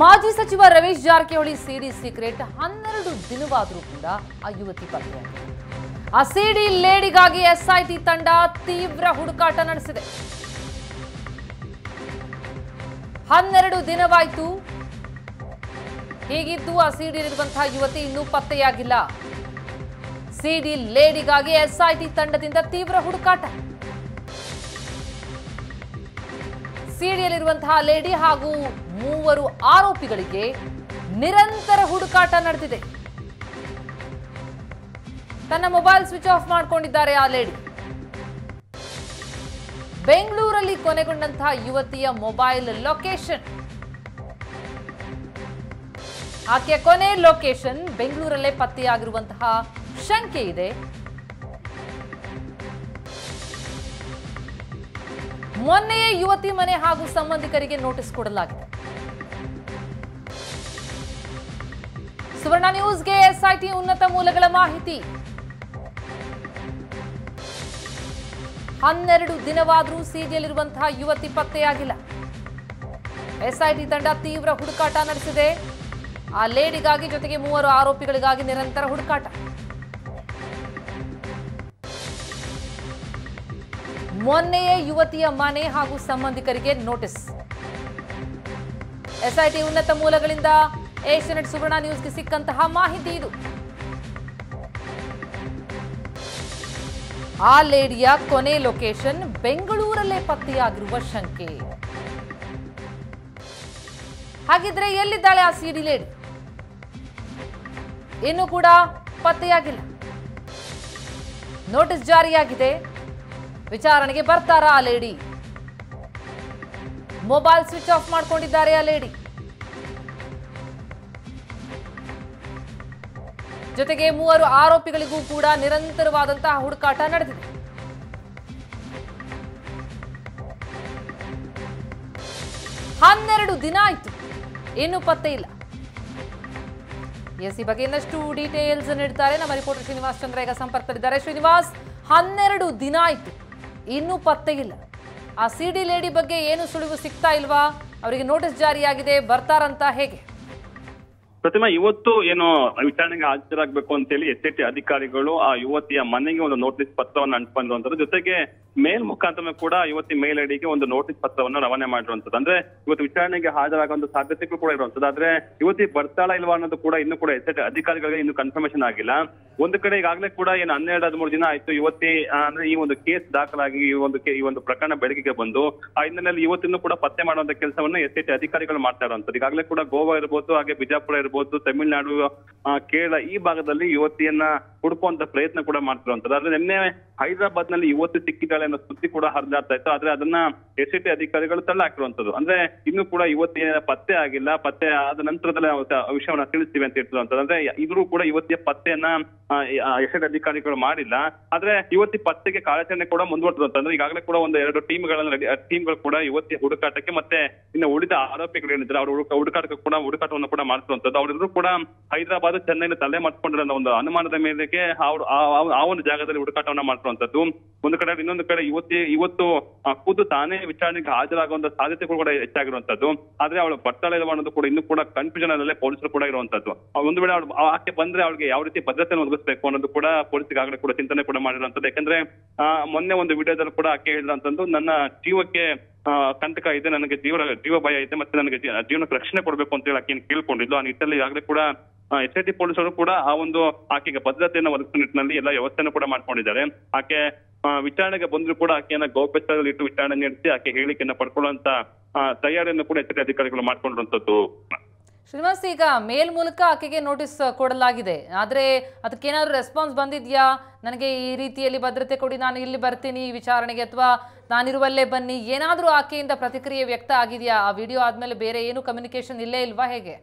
ಮಾಜಿ ಸಚಿವ ರಮೇಶ್ ಜಾರಕಿಹೊಳಿ ಸಿಡಿ ಸೀಕ್ರೆಟ್ ಹನ್ನೆರಡು ದಿನವಾದರೂ ಕೂಡ ಆ ಯುವತಿ ಪತ್ತೆ ಆ ಸಿಡಿ ಲೇಡಿಗಾಗಿ ಎಸ್ಐಟಿ ತಂಡ ತೀವ್ರ ಹುಡುಕಾಟ ನಡೆಸಿದೆ. ಹನ್ನೆರಡು ದಿನವಾಯ್ತು. ಹೀಗಿದ್ದು ಆ ಸಿಡಿಯಲ್ಲಿರುವಂತಹ ಯುವತಿ ಇನ್ನೂ ಪತ್ತೆಯಾಗಿಲ್ಲ. ಸಿಡಿ ಲೇಡಿಗಾಗಿ ಎಸ್ಐಟಿ ತಂಡದಿಂದ ತೀವ್ರ ಹುಡುಕಾಟ. ಸಿಡಿಯಲ್ಲಿರುವಂತಹ ಲೇಡಿ ಹಾಗೂ ಮೂವರು ಆರೋಪಿಗಳಿಗೆ ನಿರಂತರ ಹುಡುಕಾಟ ನಡೆದಿದೆ. ತನ್ನ ಮೊಬೈಲ್ ಸ್ವಿಚ್ ಆಫ್ ಮಾಡಿಕೊಂಡಿದ್ದಾರೆ ಆ ಲೇಡಿ. ಬೆಂಗಳೂರಲ್ಲಿ ಕೊನೆಗೊಂಡಂತಹ ಯುವತಿಯ ಮೊಬೈಲ್ ಲೊಕೇಶನ್. ಆಕೆಯ ಕೊನೆ ಲೊಕೇಶನ್ ಬೆಂಗಳೂರಲ್ಲೇ ಪತ್ತೆಯಾಗಿರುವಂತಹ ಶಂಕೆ ಇದೆ. ಮೊನ್ನೆಯೇ ಯುವತಿ ಮನೆ ಹಾಗೂ ಸಂಬಂಧಿಕರಿಗೆ ನೋಟಿಸ್ ಕೊಡಲಾಗಿದೆ. ಸುವರ್ಣ ನ್ಯೂಸ್ಗೆ ಎಸ್ಐಟಿ ಉನ್ನತ ಮೂಲಗಳ ಮಾಹಿತಿ. ಹನ್ನೆರಡು ದಿನವಾದರೂ ಸೀರಿಯಲ್ಲಿರುವಂತಹ ಯುವತಿ ಪತ್ತೆಯಾಗಿಲ್ಲ. ಎಸ್ಐಟಿ ತಂಡ ತೀವ್ರ ಹುಡುಕಾಟ ನಡೆಸಿದೆ. ಆ ಲೇಡಿಗಾಗಿ ಜೊತೆಗೆ ಮೂವರು ಆರೋಪಿಗಳಿಗಾಗಿ ನಿರಂತರ ಹುಡುಕಾಟ. ಮೊನ್ನೆಯೇ ಯುವತಿಯ ಮನೆ ಹಾಗೂ ಸಂಬಂಧಿಕರಿಗೆ ನೋಟಿಸ್. ಎಸ್ಐಟಿ ಉನ್ನತ ಮೂಲಗಳಿಂದ ಏಷ್ಯಾನೆಟ್ ಸುವರ್ಣ ನ್ಯೂಸ್ಗೆ ಸಿಕ್ಕಂತಹ ಮಾಹಿತಿ ಇದು. ಆ ಲೇಡಿಯ ಕೊನೆ ಲೊಕೇಶನ್ ಬೆಂಗಳೂರಲ್ಲೇ ಪತ್ತೆಯಾಗಿರುವ ಶಂಕೆ. ಹಾಗಿದ್ರೆ ಎಲ್ಲಿದ್ದಾಳೆ ಆ ಸಿಡಿ ಲೇಡಿ? ಇನ್ನು ಕೂಡ ಪತ್ತೆಯಾಗಿಲ್ಲ. ನೋಟಿಸ್ ಜಾರಿಯಾಗಿದೆ. ವಿಚಾರಣೆಗೆ ಬರ್ತಾರಾ ಆ ಲೇಡಿ? ಮೊಬೈಲ್ ಸ್ವಿಚ್ ಆಫ್ ಮಾಡ್ಕೊಂಡಿದ್ದಾರೆ ಆ ಲೇಡಿ. ಜೊತೆಗೆ ಮೂವರು ಆರೋಪಿಗಳಿಗೂ ಕೂಡ ನಿರಂತರವಾದಂತಹ ಹುಡುಕಾಟ ನಡೆದಿದೆ. ಹನ್ನೆರಡು ದಿನ ಆಯ್ತು. ಏನು ಪತ್ತೆ ಇಲ್ಲ. ಎಸ್ ಈ ಬಗ್ಗೆ ಇನ್ನಷ್ಟು ಡೀಟೇಲ್ಸ್ ನೀಡ್ತಾರೆ ನಮ್ಮ ರಿಪೋರ್ಟರ್ ಶ್ರೀನಿವಾಸ್ ಚಂದ್ರ ಈಗ ಸಂಪರ್ಕದಲ್ಲಿದ್ದಾರೆ. ಶ್ರೀನಿವಾಸ್, ಹನ್ನೆರಡು ದಿನ ಆಯ್ತು. ಇನ್ನೂ ಪತ್ತೆ ಇಲ್ಲ. ಆ ಸಿ ಡಿ ಲೇಡಿ ಬಗ್ಗೆ ಏನು ಸುಳಿವು ಸಿಗ್ತಾ ಇಲ್ವಾ? ಅವರಿಗೆ ನೋಟಿಸ್ ಜಾರಿಯಾಗಿದೆ. ಬರ್ತಾರಂತ ಹೇಗೆ? ಪ್ರತಿಮಾ, ಇವತ್ತು ಏನು ವಿಚಾರಣೆಗೆ ಹಾಜರಾಗಬೇಕು ಅಂತೇಳಿ ಎಸ್ ಟಿ ಅಧಿಕಾರಿಗಳು ಆ ಯುವತಿಯ ಮನೆಗೆ ಒಂದು ನೋಟಿಸ್ ಪತ್ರವನ್ನು ಅಂಟಿಕೊಂಡಿರುವಂತದ್ದು ಜೊತೆಗೆ ಮೇಲ್ ಮುಖಾಂತರ ಕೂಡ ಯುವತಿ ಮೇಲ್ ಐಡಿಗೆ ಒಂದು ನೋಟಿಸ್ ಪತ್ರವನ್ನು ರವಾನೆ ಮಾಡಿರುವಂತದ್ದು ಅಂದ್ರೆ ಇವತ್ತು ವಿಚಾರಣೆಗೆ ಹಾಜರಾಗುವಂತ ಸಾಧ್ಯತೆಗಳು ಕೂಡ ಇರುವಂತದ್ದು ಆದ್ರೆ ಯುವತಿ ಬರ್ತಾಳ ಇಲ್ವಾ ಅನ್ನೋದು ಕೂಡ ಇನ್ನು ಕೂಡ ಎಸ್ ಅಧಿಕಾರಿಗಳಿಗೆ ಇನ್ನು ಕನ್ಫರ್ಮೇಶನ್ ಆಗಿಲ್ಲ. ಒಂದು ಕಡೆ ಈಗಾಗಲೇ ಕೂಡ ಏನು ಹನ್ನೆರಡು, ಹದಿಮೂರು ದಿನ ಆಯ್ತು ಯುವತಿ ಅಂದ್ರೆ ಈ ಒಂದು ಕೇಸ್ ದಾಖಲಾಗಿ ಈ ಒಂದು ಈ ಒಂದು ಪ್ರಕರಣ ಬೆಳಕಿಗೆ ಬಂದು, ಆ ಹಿನ್ನೆಲೆಯಲ್ಲಿ ಇವತ್ತಿನೂ ಕೂಡ ಪತ್ತೆ ಮಾಡುವಂತ ಕೆಲಸವನ್ನು ಎಸ್ ಐಟಿ ಅಧಿಕಾರಿಗಳು ಮಾಡ್ತಾ ಇರುವಂತದ್ದು ಈಗಾಗಲೇ ಕೂಡ ಗೋವಾ ಇರ್ಬೋದು, ಹಾಗೆ ಬಿಜಾಪುರ ಇರ್ಬೋದು ತಮಿಳುನಾಡು ತಮಿಳ್ನಾಡು ಕೇರಳ ಈ ಭಾಗದಲ್ಲಿ ಯುವತಿಯನ್ನ ಹುಡುಕುವಂತ ಪ್ರಯತ್ನ ಕೂಡ ಮಾಡ್ತಿರುವಂತದ್ದು. ಆದ್ರೆ ನಿನ್ನೆ ಹೈದರಾಬಾದ್ನಲ್ಲಿ ಯುವತಿ ಸಿಕ್ಕಿದ್ದಾಳೆ ಅನ್ನೋ ಸುದ್ದಿ ಕೂಡ ಹರಿದಾಡ್ತಾ ಇತ್ತು. ಆದ್ರೆ ಅದನ್ನ ಎಸ್ ಟಿ ಅಧಿಕಾರಿಗಳು ತಳ್ಳ ಹಾಕಿರುವಂತದ್ದು ಅಂದ್ರೆ ಇನ್ನು ಕೂಡ ಯುವತಿಯ ಪತ್ತೆ ಆಗಿಲ್ಲ, ಪತ್ತೆ ಆದ ನಂತರದಲ್ಲಿ ವಿಷಯವನ್ನ ತಿಳಿಸ್ತೀವಿ ಅಂತ ಹೇಳ್ತಿರುವಂತದ್ದು. ಅಂದ್ರೆ ಇದ್ರೂ ಕೂಡ ಯುವತಿಯ ಪತ್ತೆಯನ್ನ ಎಸ್ ಟಿ ಅಧಿಕಾರಿಗಳು ಮಾಡಿಲ್ಲ. ಆದ್ರೆ ಯುವತಿ ಪತ್ತೆಗೆ ಕಾರ್ಯಾಚರಣೆ ಕೂಡ ಮುಂದುವರೆದಿರುವಂತ ಅಂದ್ರೆ ಈಗಾಗಲೇ ಕೂಡ ಒಂದು ಎರಡು ಟೀಮ್ಗಳನ್ನ ಟೀಮ್ಗಳು ಕೂಡ ಯುವತಿಯ ಹುಡುಕಾಟಕ್ಕೆ ಮತ್ತೆ ಇನ್ನು ಉಳಿದ ಆರೋಪಿಗಳು ಏನಿದ್ರೆ ಅವರು ಹುಡುಕ ಹುಡುಕಾಟಕ್ಕೆ ಕೂಡ ಹುಡುಕಾಟವನ್ನು ಕೂಡ ಮಾಡ್ತಿರುವಂತದ್ದು. ಅವರಿದ್ರು ಕೂಡ ಹೈದರಾಬಾದ್ ಚೆನ್ನೈನ ತಲೆ ಮಾಡ್ಕೊಂಡಿರೋ ಒಂದು ಅನುಮಾನದ ಮೇರೆಗೆ ಅವರು ಆ ಒಂದು ಜಾಗದಲ್ಲಿ ಹುಡುಕಾಟವನ್ನ ಮಾಡ್ತಿರುವಂತದ್ದು. ಒಂದು ಕಡೆ ಇನ್ನೊಂದು ಕಡೆ ಇವತ್ತು ಇವತ್ತು ಖುದ್ದು ತಾನೇ ವಿಚಾರಣೆಗೆ ಹಾಜರಾಗುವಂತ ಸಾಧ್ಯತೆಗಳು ಕೂಡ ಹೆಚ್ಚಾಗಿರುವಂತದ್ದು. ಆದ್ರೆ ಅವಳು ಬರ್ತಾಳೆ ಇಲ್ವಾ ಅನ್ನೋದು ಕೂಡ ಇನ್ನು ಕೂಡ ಕನ್ಫ್ಯೂಷನ್ ಅಲ್ಲೇ ಪೊಲೀಸರು ಕೂಡ ಇರುವಂತದ್ದು. ಒಂದು ವೇಳೆ ಅವಳು ಆಕೆ ಬಂದ್ರೆ ಅವಳಿಗೆ ಯಾವ ರೀತಿ ಭದ್ರತೆ ಒದಗಿಸಬೇಕು ಅನ್ನೋದು ಕೂಡ ಪೊಲೀಸ್ಗೆ ಆಗಲೇ ಕೂಡ ಚಿಂತನೆ ಕೂಡ ಮಾಡಿರುವಂತದ್ದು. ಯಾಕಂದ್ರೆ ಮೊನ್ನೆ ಒಂದು ವಿಡಿಯೋದಲ್ಲಿ ಕೂಡ ಆಕೆ ಹೇಳಿದಂತದ್ದು ನನ್ನ ಜೀವಕ್ಕೆ ಕಂಟಕ ಇದೆ, ನನಗೆ ಜೀವ ಜೀವ ಭಯ ಇದೆ, ಮತ್ತೆ ನನಗೆ ಜೀವನಕ್ಕೆ ರಕ್ಷಣೆ ಕೊಡಬೇಕು ಅಂತ ಹೇಳಿ ಆಕೆಯನ್ನು ಕೇಳ್ಕೊಂಡಿದ್ದು. ಆ ನಿಟ್ಟಿನಲ್ಲಿ ಈಗಾಗಲೇ ಕೂಡ ಎಸ್ ಐ ಟಿ ಪೊಲೀಸರು ಕೂಡ ಆ ಒಂದು ಆಕೆಗೆ ಭದ್ರತೆಯನ್ನು ಒದಗಿಸುವ ನಿಟ್ಟಿನಲ್ಲಿ ಎಲ್ಲ ವ್ಯವಸ್ಥೆಯನ್ನು ಕೂಡ ಮಾಡ್ಕೊಂಡಿದ್ದಾರೆ. ಆಕೆ ವಿಚಾರಣೆಗೆ ಬಂದ್ರು ಕೂಡ ಆಕೆಯನ್ನ ಗೌಪ್ಯಸ್ಥಳದಲ್ಲಿ ಇಟ್ಟು ವಿಚಾರಣೆ ನಡೆಸಿ ಆಕೆ ಹೇಳಿಕೆಯನ್ನ ಪಡ್ಕೊಳ್ಳುವಂತ ತಯಾರಿಯನ್ನು ಕೂಡ ಎಸ್ ಐ ಟಿ ಅಧಿಕಾರಿಗಳು ಮಾಡ್ಕೊಂಡಿರುವಂತದ್ದು. ಶ್ರೀನಿವಾಸ್ ಈಗ ಮೇಲ್ ಮೂಲಕ ಆಕೆಗೆ ನೋಟಿಸ್ ಕೊಡಲಾಗಿದೆ. ಆದರೆ ಅದಕ್ಕೇನಾದ್ರೂ ರೆಸ್ಪಾನ್ಸ್ ಬಂದಿದ್ಯಾ? ನನಗೆ ಈ ರೀತಿಯಲ್ಲಿ ಭದ್ರತೆ ಕೊಡಿ, ನಾನು ಇಲ್ಲಿ ಬರ್ತೀನಿ ಈ ವಿಚಾರಣೆಗೆ, ಅಥವಾ ನಾನಿರುವಲ್ಲೇ ಬನ್ನಿ? ಏನಾದರೂ ಆಕೆಯಿಂದ ಪ್ರತಿಕ್ರಿಯೆ ವ್ಯಕ್ತ ಆಗಿದೆಯಾ? ಆ ವಿಡಿಯೋ ಆದಮೇಲೆ ಬೇರೆ ಏನು ಕಮ್ಯುನಿಕೇಶನ್ ಇಲ್ಲೇ ಇಲ್ವಾ ಹೇಗೆ?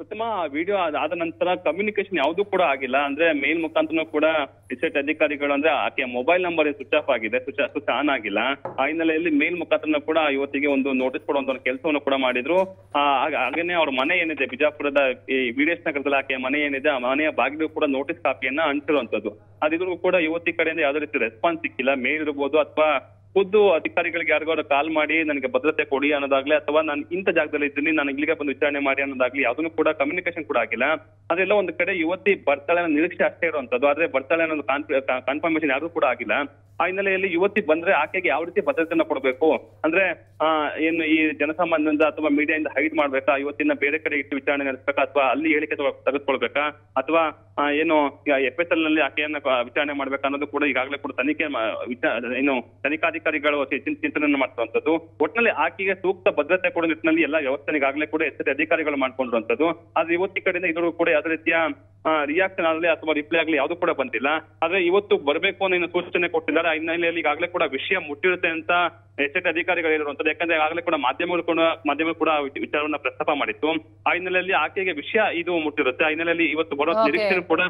ಉತ್ತಮ ವಿಡಿಯೋ ಆದ ನಂತರ ಕಮ್ಯುನಿಕೇಶನ್ ಯಾವ್ದು ಕೂಡ ಆಗಿಲ್ಲ. ಅಂದ್ರೆ ಮೇಲ್ ಮುಖಾಂತರ ಕೂಡ ರಿಸೆಟ್ ಅಧಿಕಾರಿಗಳು ಅಂದ್ರೆ ಆಕೆ ಮೊಬೈಲ್ ನಂಬರ್ ಸ್ವಿಚ್ ಆಫ್ ಆಗಿದೆ. ಸ್ವಿಚ್ ಸ್ವಿಚ್ ಆನ್ ಆಗಿಲ್ಲ. ಆ ಹಿನ್ನೆಲೆಯಲ್ಲಿ ಮೇಲ್ ಮುಖಾಂತರ ಕೂಡ ಯುವತಿಗೆ ಒಂದು ನೋಟಿಸ್ ಕೊಡುವಂತ ಒಂದು ಕೆಲಸವನ್ನು ಕೂಡ ಮಾಡಿದ್ರು. ಆ, ಹಾಗ- ಹಾಗೇನೆ ಅವ್ರ ಮನೆ ಏನಿದೆ ಬಿಜಾಪುರದ ಈ ವಿಡಿಎಸ್ ನಗರದಲ್ಲಿ ಆಕೆಯ ಮನೆ ಏನಿದೆ ಆ ಮನೆಯ ಬಾಗಿಲು ಕೂಡ ನೋಟಿಸ್ ಕಾಪಿಯನ್ನ ಅಂಟಿರುವಂತದ್ದು. ಅದಿದ್ರು ಕೂಡ ಯುವತಿ ಕಡೆಯಿಂದ ಯಾವ್ದೇ ರೀತಿ ರೆಸ್ಪಾನ್ಸ್ ಸಿಕ್ಕಿಲ್ಲ. ಮೇಲ್ ಇರ್ಬೋದು ಅಥವಾ ಖುದ್ದು ಅಧಿಕಾರಿಗಳಿಗೆ ಯಾರಿಗಾರು ಕಾಲ್ ಮಾಡಿ ನನಗೆ ಭದ್ರತೆ ಕೊಡಿ ಅನ್ನೋದಾಗ್ಲಿ ಅಥವಾ ನಾನು ಇಂಥ ಜಾಗದಲ್ಲಿ ಇದ್ದೀನಿ, ನಾನು ಇಲ್ಲಿಗೆ ಬಂದು ವಿಚಾರಣೆ ಮಾಡಿ ಅನ್ನೋದಾಗ್ಲಿ ಯಾವ್ದನ್ನು ಕೂಡ ಕಮ್ಯುನಿಕೇಶನ್ ಕೂಡ ಆಗಿಲ್ಲ. ಅದೆಲ್ಲ ಒಂದು ಕಡೆ ಯುವತಿ ಬರ್ತಾಳೆ ಅನ್ನೋ ನಿರೀಕ್ಷೆ ಅಷ್ಟೇ ಇರುವಂತದ್ದು ಆದ್ರೆ ಬರ್ತಾಳೆ ಅನ್ನೋದು ಕನ್ಫರ್ಮೇಶನ್ ಯಾರು ಕೂಡ ಆಗಿಲ್ಲ. ಆ ಹಿನ್ನೆಲೆಯಲ್ಲಿ ಯುವತಿ ಬಂದ್ರೆ ಆಕೆಗೆ ಯಾವ ರೀತಿ ಭದ್ರತೆಯನ್ನ ಕೊಡಬೇಕು? ಅಂದ್ರೆ, ಆ, ಏನು ಈ ಜನಸಾಮಾನ್ಯದಿಂದ ಅಥವಾ ಮೀಡಿಯಾದಿಂದ ಹೈಡ್ ಮಾಡ್ಬೇಕಾ? ಯುವತಿಯನ್ನ ಬೇರೆ ಕಡೆ ಇಟ್ಟು ವಿಚಾರಣೆ ನಡೆಸಬೇಕಾ? ಅಥವಾ ಅಲ್ಲಿ ಹೇಳಿಕೆ ತಗೊ- ತೆಗೆದುಕೊಳ್ಬೇಕಾ? ಅಥವಾ ಏನು ಎಫ್ ಎಸ್ ಎಲ್ನಲ್ಲಿ ಆಕೆಯನ್ನ ವಿಚಾರಣೆ ಮಾಡ್ಬೇಕಾ ಅನ್ನೋದು ಕೂಡ ಈಗಾಗಲೇ ಕೂಡ ತನಿಖೆ ಏನು ತನಿಖಾಧಿಕಾರಿಗಳು ಚಿಂತ- ಚಿಂತನೆಯನ್ನ ಮಾಡ್ತಿರುವಂತದ್ದು ಒಟ್ಟಿನಲ್ಲಿ ಆಕೆಗೆ ಸೂಕ್ತ ಭದ್ರತೆ ಕೊಡೋ ನಿಟ್ಟಿನಲ್ಲಿ ಎಲ್ಲ ವ್ಯವಸ್ಥೆಗಾಗಲೇ ಕೂಡ ಎಚ್ಚರಿ ಅಧಿಕಾರಿಗಳು ಮಾಡ್ಕೊಂಡಿರುವಂತದ್ದು ಆದ್ರೆ ಇವತ್ತಿ ಕಡೆಯಿಂದ ಇದ್ರೂ ಕೂಡ ಯಾವುದೇ ರೀತಿಯ ರಿಯಾಕ್ಷನ್ ಆಗಲಿ ಅಥವಾ ರಿಪ್ಲೈ ಆಗಲಿ ಯಾವುದು ಕೂಡ ಬಂದಿಲ್ಲ. ಆದ್ರೆ ಇವತ್ತು ಬರಬೇಕು ಅನ್ನೋ ಸೂಚನೆ ಕೊಟ್ಟಿದ್ದಾರೆ. ಆ ಹಿನ್ನೆಲೆಯಲ್ಲಿ ಈಗಾಗಲೇ ಕೂಡ ವಿಷಯ ಮುಟ್ಟಿರುತ್ತೆ ಅಂತ ಎಚ್ಚರಿಕೆ ಅಧಿಕಾರಿಗಳು ಹೇಳಿರುವಂತದ್ದು ಯಾಕಂದ್ರೆ ಆಗಲೇ ಕೂಡ ಮಾಧ್ಯಮಗಳು ಕೂಡ ಮಾಧ್ಯಮಗಳು ಕೂಡ ವಿಚಾರವನ್ನ ಪ್ರಸ್ತಾಪ ಮಾಡಿತ್ತು. ಆ ಹಿನ್ನೆಲೆಯಲ್ಲಿ ಆಕೆಗೆ ವಿಷಯ ಇದು ಮುಟ್ಟಿರುತ್ತೆ. ಆ ಹಿನ್ನೆಲೆಯಲ್ಲಿ ಇವತ್ತು ಬರೋ ನಿರೀಕ್ಷೆ ಕೂಡ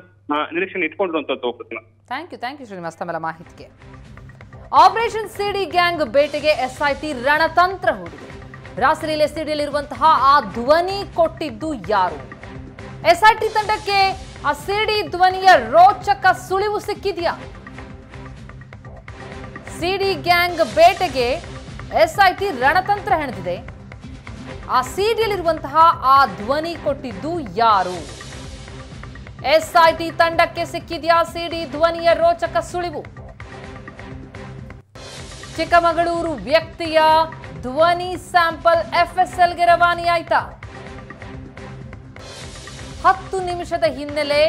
ನಿರೀಕ್ಷೆ ಇಟ್ಕೊಂಡಿರುವಂತದ್ದು thank you thank you Srinivas. ತಮ್ಮೆಲ್ಲ ಮಾಹಿತಿಗೆ. ಆಪರೇಷನ್ ಸಿಡಿ ಗ್ಯಾಂಗ್ ಬೇಟೆಗೆ ಎಸ್ಐಟಿ ರಣತಂತ್ರ ಹೂಡಿದೆ. ರಾಸಲೀಲೆ ಸಿಡಿಯಲ್ಲಿರುವಂತಹ ಆ ಧ್ವನಿ ಕೊಟ್ಟಿದ್ದು ಯಾರು? ಎಸ್ಐಟಿ ತಂಡಕ್ಕೆ ಆ ಸಿಡಿ ಧ್ವನಿಯ ರೋಚಕ ಸುಳಿವು ಸಿಕ್ಕಿದೆಯಾ? ಸಿಡಿ ಗ್ಯಾಂಗ್ ಬೇಟೆಗೆ ಎಸ್ಐಟಿ ರಣತಂತ್ರ ಹೆಣೆದಿದೆ. ಆ ಸಿಡಿಯಲ್ಲಿರುವಂತಹ ಆ ಧ್ವನಿ ಕೊಟ್ಟಿದ್ದು ಯಾರು? ಎಸ್ಐಟಿ ತಂಡಕ್ಕೆ ಸಿಕ್ಕಿದೆಯಾ ಸಿಡಿ ಧ್ವನಿಯ ರೋಚಕ ಸುಳಿವು? ಚಿಕ್ಕಮಗಳೂರು ವ್ಯಕ್ತಿಯ ಧ್ವನಿ ಸ್ಯಾಂಪಲ್ ಎಫ್ಎಸ್ಎಲ್ಗೆ ರವಾನೆಯಾಯ್ತಾ. ಹತ್ತು ನಿಮಿಷದ ಹಿನ್ನೆಲೆ,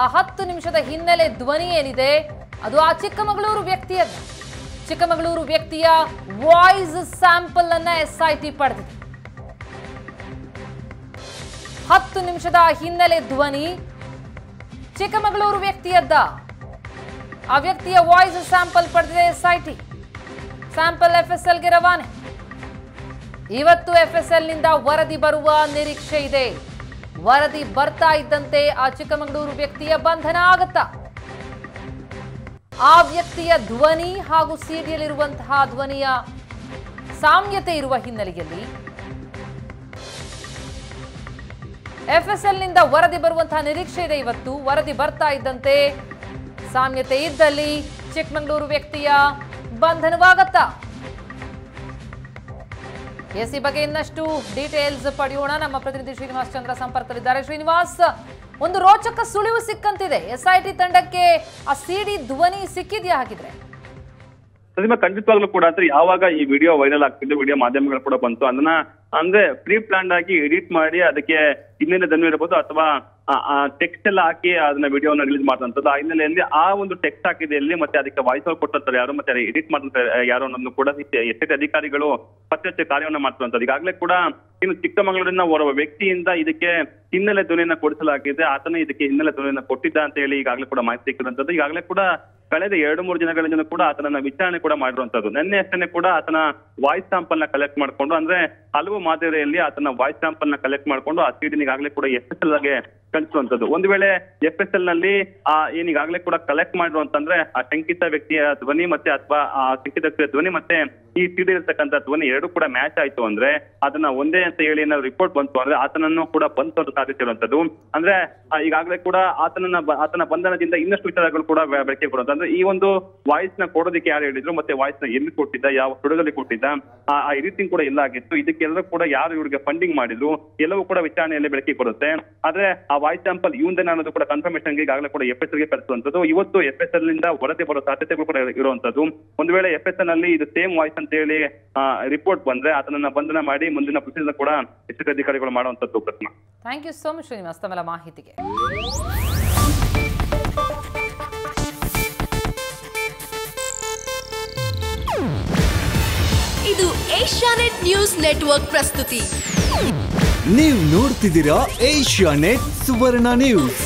ಆ ಹತ್ತು ನಿಮಿಷದ ಹಿನ್ನೆಲೆ ಧ್ವನಿ ಏನಿದೆ, ಅದು ಆ ಚಿಕ್ಕಮಗಳೂರು ವ್ಯಕ್ತಿಯ ಚಿಕ್ಕಮಗಳೂರು ವ್ಯಕ್ತಿಯ ವಾಯ್ಸ್ ಸ್ಯಾಂಪಲ್ ಅನ್ನ ಎಸ್ಐಟಿ ಪಡೆದಿದೆ. ಹತ್ತು ನಿಮಿಷದ ಹಿನ್ನೆಲೆ ಧ್ವನಿ ಚಿಕ್ಕಮಗಳೂರು ವ್ಯಕ್ತಿಯದ್ದ. ಆ ವ್ಯಕ್ತಿಯ ವಾಯ್ಸ್ ಸ್ಯಾಂಪಲ್ ಪಡೆದಿದೆ ಎಸ್ಐಟಿ. ಸ್ಯಾಂಪಲ್ ಎಫ್ಎಸ್ಎಲ್ಗೆ ರವಾನೆ. ಇವತ್ತು ಎಫ್ಎಸ್ಎಲ್ನಿಂದ ವರದಿ ಬರುವ ನಿರೀಕ್ಷೆ ಇದೆ. ವರದಿ ಬರ್ತಾ ಇದ್ದಂತೆ ಆ ಚಿಕ್ಕಮಗಳೂರು ವ್ಯಕ್ತಿಯ ಬಂಧನ ಆಗತ್ತಾ. ಆ ವ್ಯಕ್ತಿಯ ಧ್ವನಿ ಹಾಗೂ ಸಿಡಿಯಲ್ಲಿರುವಂತಹ ಧ್ವನಿಯ ಸಾಮ್ಯತೆ ಇರುವ ಹಿನ್ನೆಲೆಯಲ್ಲಿ ಎಫ್ಎಸ್ಎಲ್ನಿಂದ ವರದಿ ಬರುವಂತಹ ನಿರೀಕ್ಷೆ ಇದೆ ಇವತ್ತು. ವರದಿ ಬರ್ತಾ ಇದ್ದಂತೆ ಸಾಮ್ಯತೆ ಇದ್ದಲ್ಲಿ ಚಿಕ್ಕಮಗಳೂರು ವ್ಯಕ್ತಿಯ ಬಂಧನವಾಗತ್ತಾ. ಎಸ್ ಬಗ್ಗೆ ಇನ್ನಷ್ಟು ಡೀಟೇಲ್ಸ್ ಪಡೆಯೋಣ. ನಮ್ಮ ಪ್ರತಿನಿಧಿ ಶ್ರೀನಿವಾಸ್ ಚಂದ್ರ ಸಂಪರ್ಕದಲ್ಲಿದ್ದಾರೆ. ಶ್ರೀನಿವಾಸ್, ಒಂದು ರೋಚಕ ಸುಳಿವು ಸಿಕ್ಕಂತಿದೆ. ಎಸ್ಐಟಿ ತಂಡಕ್ಕೆ ಆ ಸಿಡಿ ಧ್ವನಿ ಸಿಕ್ಕಿದೆಯಾ ಹಾಗಿದ್ರೆ? ಪ್ರತಿಮಾ ಖಂಡಿತವಾಗ್ಲೂ ಕೂಡ ಅಂದ್ರೆ ಯಾವಾಗ ಈ ವಿಡಿಯೋ ವೈರಲ್ ಆಗ್ತಿದ್ದು ವಿಡಿಯೋ ಮಾಧ್ಯಮಗಳು ಕೂಡ ಬಂತು, ಅದನ್ನ ಅಂದ್ರೆ ಪ್ರೀ ಪ್ಲಾನ್ ಆಗಿ ಎಡಿಟ್ ಮಾಡಿ ಅದಕ್ಕೆ ಹಿನ್ನೆಲೆ ಧ್ವನಿ ಇರಬಹುದು ಅಥವಾ ಟೆಕ್ಸ್ಟ್ ಎಲ್ಲ ಹಾಕಿ ಅದನ್ನ ವಿಡಿಯೋನ ರಿಲೀಸ್ ಮಾಡಿದಂಥದ್ದು ಆ ಹಿನ್ನೆಲೆಯಲ್ಲಿ ಆ ಒಂದು ಟೆಕ್ಸ್ಟ್ ಹಾಕಿದೆ ಎಲ್ಲಿ ಮತ್ತೆ ಅದಕ್ಕೆ ವಾಯ್ಸ್ ಕೊಟ್ಟಂತಾರೆ ಯಾರು, ಮತ್ತೆ ಎಡಿಟ್ ಮಾಡ್ತಾರೆ ಯಾರು ಅನ್ನೋದನ್ನು ಕೂಡ ಎಷ್ಟೇ ಅಧಿಕಾರಿಗಳು ಪತ್ತೆ ಕಾರ್ಯವನ್ನ ಮಾಡ್ತಿರುವಂತದ್ದು ಈಗಾಗಲೇ ಕೂಡ ಇನ್ನು ಚಿಕ್ಕಮಗಳೂರಿನ ಓರ್ವ ವ್ಯಕ್ತಿಯಿಂದ ಇದಕ್ಕೆ ಹಿನ್ನೆಲೆ ಧ್ವನಿಯನ್ನ ಕೊಡಿಸಲಾಗಿದೆ. ಆತನೇ ಇದಕ್ಕೆ ಹಿನ್ನೆಲೆ ಧ್ವನಿಯನ್ನ ಕೊಟ್ಟಿದ್ದ ಅಂತ ಹೇಳಿ ಈಗಾಗಲೇ ಕೂಡ ಮಾಹಿತಿ ಸಿಕ್ಕಿರುವಂತದ್ದು. ಈಗಾಗಲೇ ಕೂಡ ಕಳೆದ ಎರಡು, ಮೂರು ದಿನಗಳಿಂದ ಕೂಡ ಆತನನ್ನ ವಿಚಾರಣೆ ಕೂಡ ಮಾಡಿರುವಂತದ್ದು. ನಿನ್ನೆ ಅಷ್ಟೇ ಕೂಡ ಆತನ ವಾಯ್ಸ್ ಸ್ಯಾಂಪಲ್ನ ಕಲೆಕ್ಟ್ ಮಾಡ್ಕೊಂಡು, ಅಂದ್ರೆ ಹಲವು ಮಾದರಿಯಲ್ಲಿ ಆತನ ವಾಯ್ಸ್ ಸ್ಯಾಂಪಲ್ನ ಕಲೆಕ್ಟ್ ಮಾಡ್ಕೊಂಡು ಆ ಸೀಟಿನ ಈಗಾಗಲೇ ಕೂಡ ಎಫ್ ಎಸ್ ಎಲ್ಗೆ ಕಳಿಸುವಂತದ್ದು. ಒಂದು ವೇಳೆ ಎಫ್ ಎಸ್ ಎಲ್ನಲ್ಲಿ ಆ ಏನೀಗಾಗಲೇ ಕೂಡ ಕಲೆಕ್ಟ್ ಮಾಡಿರುವಂತಂದ್ರೆ, ಆ ಶಂಕಿತ ವ್ಯಕ್ತಿಯ ಧ್ವನಿ ಮತ್ತೆ ಅಥವಾ ಆ ಶಂಕಿತ ಧ್ವನಿ ಮತ್ತೆ ಈ ಸಿಡಿ ಇರ್ತಕ್ಕಂಥ ಧ್ವನಿ ಎರಡು ಕೂಡ ಮ್ಯಾಚ್ ಆಯ್ತು ಅಂದ್ರೆ ಅದನ್ನ ಒಂದೇ ಅಂತ ಹೇಳಿ ಏನಾದ್ರು ರಿಪೋರ್ಟ್ ಬಂತು ಅಂದ್ರೆ ಆತನನ್ನು ಕೂಡ ಬಂತು ಸಾಧ್ಯತೆ ಇರುವಂತದ್ದು. ಅಂದ್ರೆ ಈಗಾಗಲೇ ಕೂಡ ಆತನನ್ನ ಆತನ ಬಂಧನದಿಂದ ಇನ್ನಷ್ಟು ವಿಚಾರಗಳು ಕೂಡ ಬೆಳಕಿಗೆ ಬರುತ್ತೆ ಅಂದ್ರೆ ಈ ಒಂದು ವಾಯ್ಸ್ನ ಕೊಡೋದಕ್ಕೆ ಯಾರು ಹೇಳಿದ್ರು, ಮತ್ತೆ ವಾಯ್ಸ್ನ ಎಲ್ಲಿ ಕೊಟ್ಟಿದ್ದ, ಯಾವ ಹುಡುಗಲ್ಲಿ ಕೊಟ್ಟಿದ್ದ, ಆ ಎಡಿಟಿಂಗ್ ಕೂಡ ಎಲ್ಲ ಆಗಿತ್ತು. ಇದಕ್ಕೆಲ್ಲರೂ ಕೂಡ ಯಾರು ಇವ್ರಿಗೆ ಫಂಡಿಂಗ್ ಮಾಡಿದ್ರು, ಎಲ್ಲವೂ ಕೂಡ ವಿಚಾರಣೆಯಲ್ಲಿ ಬೆಳಕಿಗೆ ಬರುತ್ತೆ. ಆದ್ರೆ, ಆ ವಾಯ್ಸ್ ಸ್ಯಾಂಪಲ್ ಇವಂದೇನ ಅನ್ನೋದು ಕೂಡ ಕನ್ಫರ್ಮೇಶನ್ ಈಗಾಗಲೇ ಕೂಡ ಎಫ್ ಎಸ್ಗೆ ಕಳಿಸುವಂತದ್ದು ಇವತ್ತು ಎಫ್ ಎಸ್ ಎಲ್ನಿಂದ ವರದಿ ಬರೋ ಸಾಧ್ಯತೆಗಳು ಕೂಡ ಇರುವಂತದ್ದು. ಒಂದು ವೇಳೆ ಎಫ್ ಎಸ್ ಎಲ್ನಲ್ಲಿ ಇದು ಸೇಮ್ ವಾಯ್ಸ್ ಅಂತ ಹೇಳಿ ರಿಪೋರ್ಟ್ ಬಂದ್ರೆ ಅದನ್ನ ಬಂಧನ ಮಾಡಿ ಮುಂದಿನ ಪ್ರೊಸೀಜರ್ ಕೂಡ ಹೆಚ್ಚಿನ ಅಧಿಕಾರಿಗಳು ಮಾಡುವಂತದ್ದು ಪ್ರಶ್ನೆ thank you so much Srinivas ತಮ್ಮೆಲ್ಲ ಮಾಹಿತಿಗೆ. ಇದು ಏಷ್ಯಾನೆಟ್ ನ್ಯೂಸ್ ನೆಟ್ವರ್ಕ್ ಪ್ರಸ್ತುತಿ. ನೀವು ನೋಡ್ತಿದ್ದೀರಾ ಏಷ್ಯಾ ನೆಟ್ ಸುವರ್ಣ ನ್ಯೂಸ್.